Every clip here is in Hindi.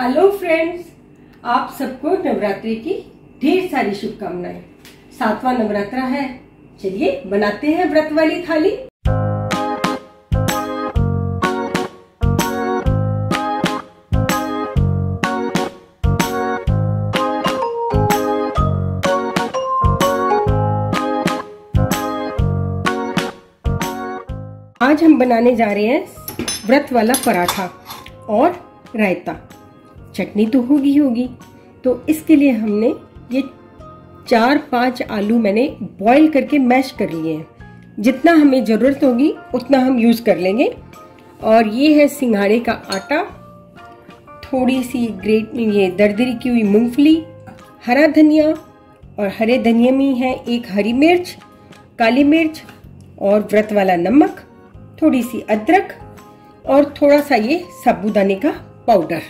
हेलो फ्रेंड्स, आप सबको नवरात्रि की ढेर सारी शुभकामनाएँ। सातवां नवरात्रा है। चलिए, बनाते हैं व्रत वाली थाली। आज हम बनाने जा रहे हैं व्रत वाला पराठा और रायता। चटनी तो होगी होगी। तो इसके लिए हमने ये चार पाँच आलू मैंने बॉईल करके मैश कर लिए हैं। जितना हमें ज़रूरत होगी, उतना हम यूज़ कर लेंगे। और ये है सिंघाड़े का आटा। थोड़ी सी ग्रेट ये दरदरी की हुई मूंगफली, हरा धनिया और हरे धनिया में है एक हरी मिर्च, काली मिर्च और व्रत वाला नमक थोड़ी सी अदरक और थोड़ा सा ये साबुदाने का पाउडर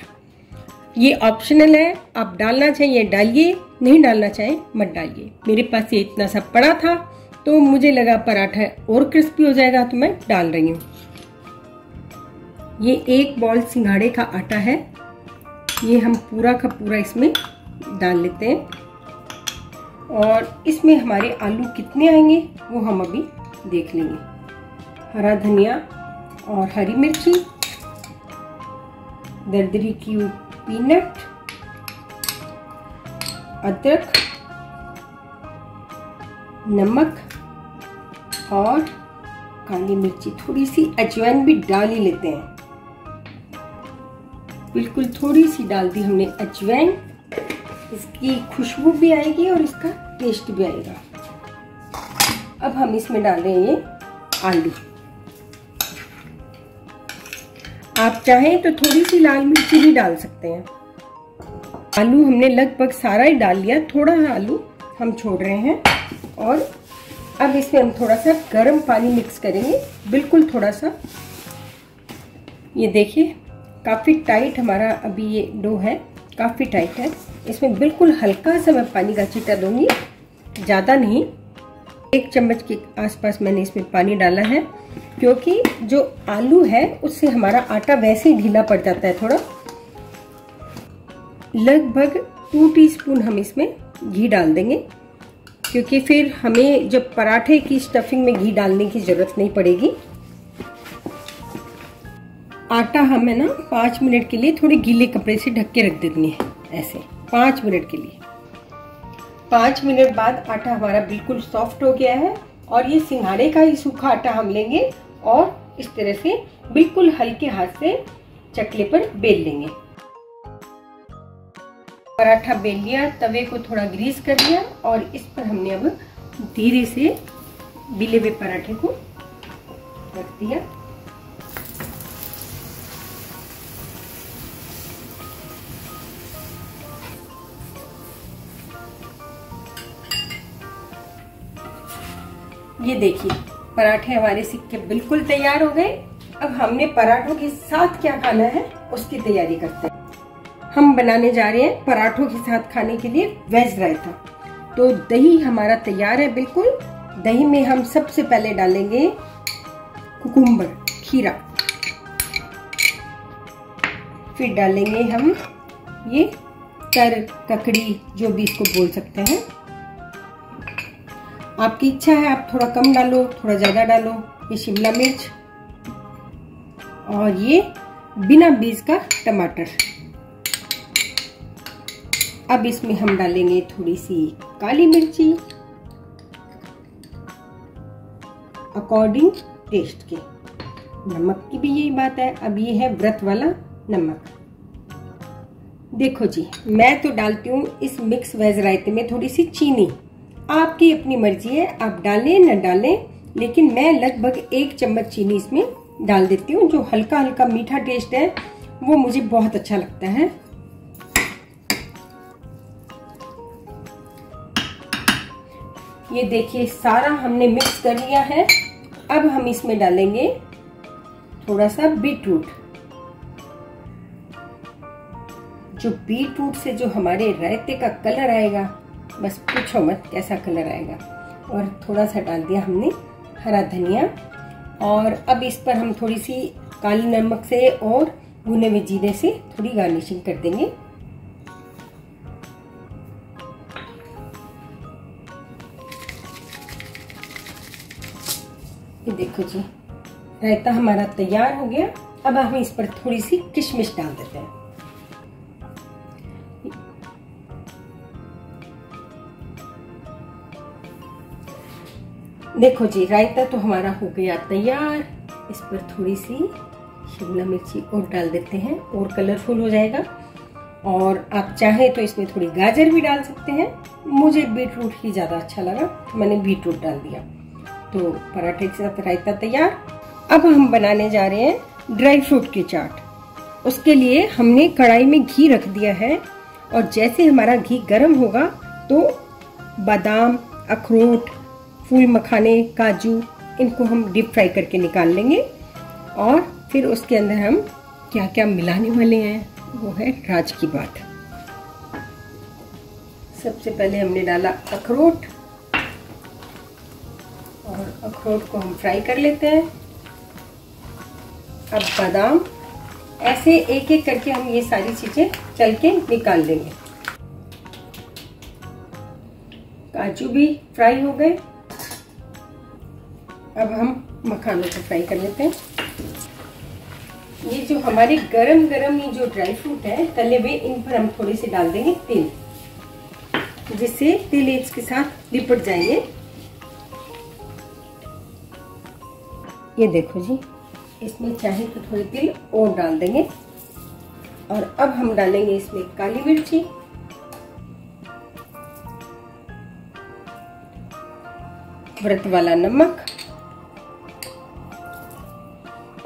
ये ऑप्शनल है, आप डालना चाहिए डालिए, नहीं डालना चाहे, मत डालिए। मेरे पास ये इतना सा पड़ा था तो मुझे लगा पराठा और क्रिस्पी हो जाएगा तो मैं डाल रही हूँ। ये एक बॉल सिंघाड़े का आटा है। ये हम पूरा का पूरा इसमें डाल लेते हैं। और इसमें हमारे आलू कितने आएँगे, वो हम अभी देख लेंगे। हरा धनिया और हरी मिर्ची, दरदरी की पीनट अदरक, नमक और काली मिर्ची। थोड़ी सी अजवाइन भी डाल ही लेते हैं। बिल्कुल थोड़ी सी डाल दी हमने अजवाइन। इसकी खुशबू भी आएगी और इसका टेस्ट भी आएगा। अब हम इसमें डाल रहे हैं आलू। आप चाहें तो थोड़ी सी लाल मिर्ची भी डाल सकते हैं। आलू हमने लगभग सारा ही डाल लिया, थोड़ा सा आलू हम छोड़ रहे हैं। और अब इसमें हम थोड़ा सा गर्म पानी मिक्स करेंगे, बिल्कुल थोड़ा सा। ये देखिए, काफ़ी टाइट हमारा अभी ये डो है, काफ़ी टाइट है। इसमें बिल्कुल हल्का सा मैं पानी का छिटा दूँगी, ज़्यादा नहीं। एक चम्मच के आसपास मैंने इसमें पानी डाला है। क्योंकि जो आलू है, उससे हमारा आटा वैसे ही ढीला पड़ जाता है थोड़ा। लगभग टू टीस्पून हम इसमें घी डाल देंगे, क्योंकि फिर हमें जब पराठे की स्टफिंग में घी डालने की ज़रूरत नहीं पड़ेगी। आटा हमें ना, पाँच मिनट के लिए थोड़े गीले कपड़े से ढक के रख देंगे ऐसे, पाँच मिनट के लिए। पाँच मिनट बाद आटा हमारा बिल्कुल सॉफ्ट हो गया है। और ये सिंघाड़े का ही सूखा आटा हम लेंगे और इस तरह से बिल्कुल हल्के हाथ से चकले पर बेल लेंगे। पराठा बेल लिया, तवे को थोड़ा ग्रीस कर लिया और इस पर हमने अब धीरे से बिले हुए पराठे को रख दिया। ये देखिए, पराठे हमारे सिक्के बिल्कुल तैयार हो गए। अब हमने पराठों के साथ क्या खाना है, उसकी तैयारी करते हैं। हम बनाने जा रहे हैं पराठों के साथ खाने के लिए वेज रायता। तो दही हमारा तैयार है बिल्कुल। दही में हम सबसे पहले डालेंगे कुकुम्बर, खीरा। फिर डालेंगे हम ये तर ककड़ी, जो भी इसको बोल सकते हैं। आपकी इच्छा है, आप थोड़ा कम डालो, थोड़ा ज़्यादा डालो, ये शिमला मिर्च और ये बिना बीज का टमाटर। अब इसमें हम डालेंगे थोड़ी सी काली मिर्ची अकॉर्डिंग टेस्ट के। नमक की भी यही बात है, अब ये है व्रत वाला नमक। देखो जी, मैं तो डालती हूँ इस मिक्स वेज रायते में थोड़ी सी चीनी। आपकी अपनी मर्ज़ी है, आप डालें, न डालें, लेकिन मैं लगभग एक चम्मच चीनी इसमें डाल देती हूँ, जो हल्का हल्का मीठा टेस्ट है, वो मुझे बहुत अच्छा लगता है। ये देखिए, सारा हमने मिक्स कर लिया है। अब हम इसमें डालेंगे थोड़ा सा बीट रूट जो बीट रूट से जो हमारे रायते का कलर आएगा बस पूछो मत कैसा कलर आएगा। और थोड़ा सा डाल दिया हमने हरा धनिया। और अब इस पर हम थोड़ी सी काली नमक से और भुने हुए जीरे से थोड़ी गार्निशिंग कर देंगे। ये देखो जी, रायता हमारा तैयार हो गया। अब हम इस पर थोड़ी सी किशमिश डाल देते हैं। देखो जी, रायता तो हमारा हो गया तैयार। इस पर थोड़ी सी शिमला मिर्ची और डाल देते हैं, और कलरफुल हो जाएगा। और आप चाहें तो इसमें थोड़ी गाजर भी डाल सकते हैं। मुझे बीट रूट ही ज़्यादा अच्छा लगा तो मैंने बीट रूट डाल दिया। तो पराठे के साथ रायता तैयार। अब हम बनाने जा रहे हैं ड्राई फ्रूट की चाट। उसके लिए हमने कढ़ाई में घी रख दिया है, और जैसे हमारा घी गर्म होगा तो बादाम, अखरोट फूल मखाने, काजू, इनको हम डीप फ्राई करके निकाल लेंगे और फिर उसके अंदर हम क्या क्या मिलाने वाले हैं, वो है राज की बात। सबसे पहले हमने डाला अखरोट और अखरोट को हम फ्राई कर लेते हैं। अब बादाम, ऐसे एक एक करके हम ये सारी चीज़ें चल के निकाल लेंगे। काजू भी फ्राई हो गए। अब हम मखानों को फ्राई कर लेते हैं। ये जो हमारे गरम गरम ये जो ड्राई फ्रूट है, तले हुए इन पर हम थोड़े से डाल देंगे तेल, जिससे तेल इसके साथ लिपट जाएँगे। ये देखो जी, इसमें चाहे तो थोड़ी तिल और डाल देंगे। और अब हम डालेंगे इसमें काली मिर्ची। व्रत वाला नमक।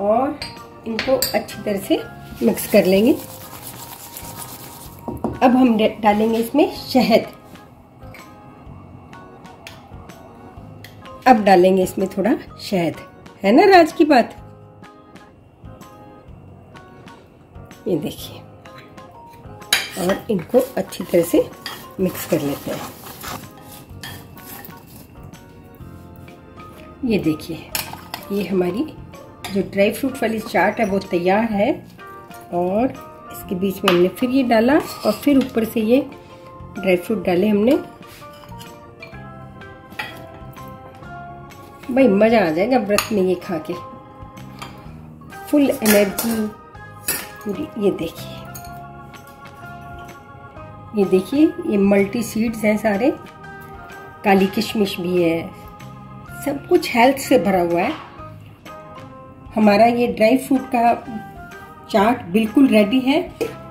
और इनको अच्छी तरह से मिक्स कर लेंगे। अब हम डालेंगे इसमें शहद। अब डालेंगे इसमें थोड़ा शहद। है ना राज की बात? ये देखिए। और इनको अच्छी तरह से मिक्स कर लेते हैं। ये देखिए, ये हमारी जो ड्राई फ्रूट वाली चाट है वो तैयार है और इसके बीच में हमने फिर ये डाला और फिर ऊपर से ये ड्राई फ्रूट डाले हमने। भाई, मज़ा आ जाएगा व्रत में ये खा के। Full energy. पूरी, ये देखिए। ये देखिए, ये मल्टी सीड्स हैं सारे। काली किशमिश भी है। सब कुछ हेल्थ से भरा हुआ है। हमारा ये ड्राई फ्रूट का चाट बिल्कुल रेडी है।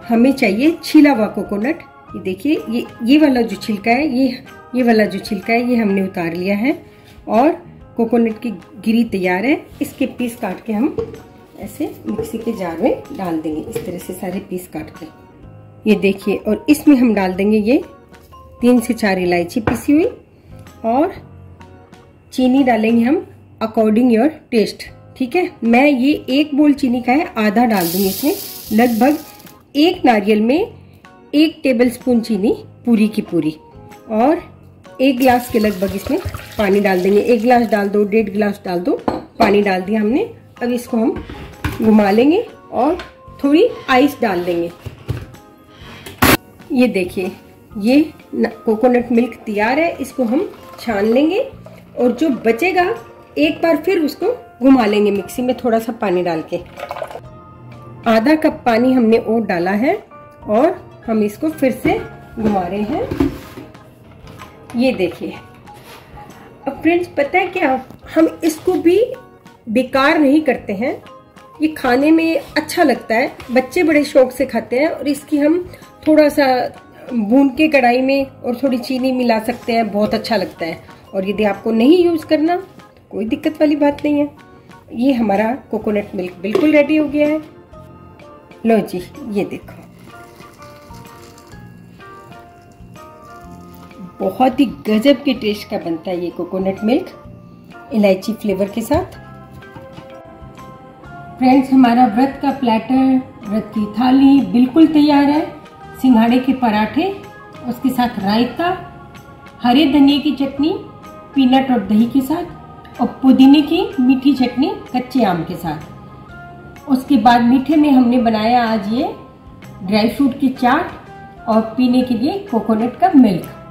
हमें चाहिए छीला हुआ कोकोनट ये देखिए, ये ये वाला जो छिलका है, ये ये वाला जो छिलका है, ये हमने उतार लिया है और कोकोनट की गिरी तैयार है। इसके पीस काट के हम ऐसे मिक्सी के जार में डाल देंगे। इस तरह से सारे पीस काट के। ये देखिए, और इसमें हम डाल देंगे ये तीन से चार इलायची पीसी हुई और चीनी डालेंगे हम अकॉर्डिंग योर टेस्ट ठीक है? मैं ये एक बोल चीनी का है, आधा डाल दूँगी इसमें। लगभग एक नारियल में एक टेबल स्पून चीनी, पूरी की पूरी। और एक गिलास के लगभग इसमें पानी डाल देंगे। एक गिलास डाल दो, डेढ़ गिलास डाल दो, पानी डाल दिया हमने। अब इसको हम घुमा लेंगे और थोड़ी आइस डाल देंगे। ये देखिए, ये कोकोनट मिल्क तैयार है। इसको हम छान लेंगे और जो बचेगा, एक बार फिर उसको घुमा लेंगे मिक्सी में थोड़ा सा पानी डाल के। आधा कप पानी हमने और डाला है और हम इसको फिर से घुमा रहे हैं। ये देखिए। अब फ्रेंड्स, पता है क्या? हम इसको भी बेकार नहीं करते हैं। ये खाने में अच्छा लगता है। बच्चे बड़े शौक से खाते हैं और इसकी हम थोड़ा सा भून के कढ़ाई में और थोड़ी चीनी मिला सकते हैं। बहुत अच्छा लगता है। और यदि आपको नहीं यूज़ करना तो कोई दिक्कत वाली बात नहीं है। ये हमारा कोकोनट मिल्क बिल्कुल रेडी हो गया है। लो जी, ये देखो। बहुत ही गजब के टेस्ट का बनता है ये कोकोनट मिल्क इलायची फ्लेवर के साथ। फ्रेंड्स हमारा व्रत का प्लेटर व्रत की थाली बिल्कुल तैयार है। सिंघाड़े के पराठे, उसके साथ रायता, हरे धनिए की चटनी पीनट और दही के साथ। और पुदीने की मीठी चटनी कच्चे आम के साथ। उसके बाद मीठे में हमने बनाया आज ये ड्राई फ्रूट की चाट और पीने के लिए कोकोनट का मिल्क।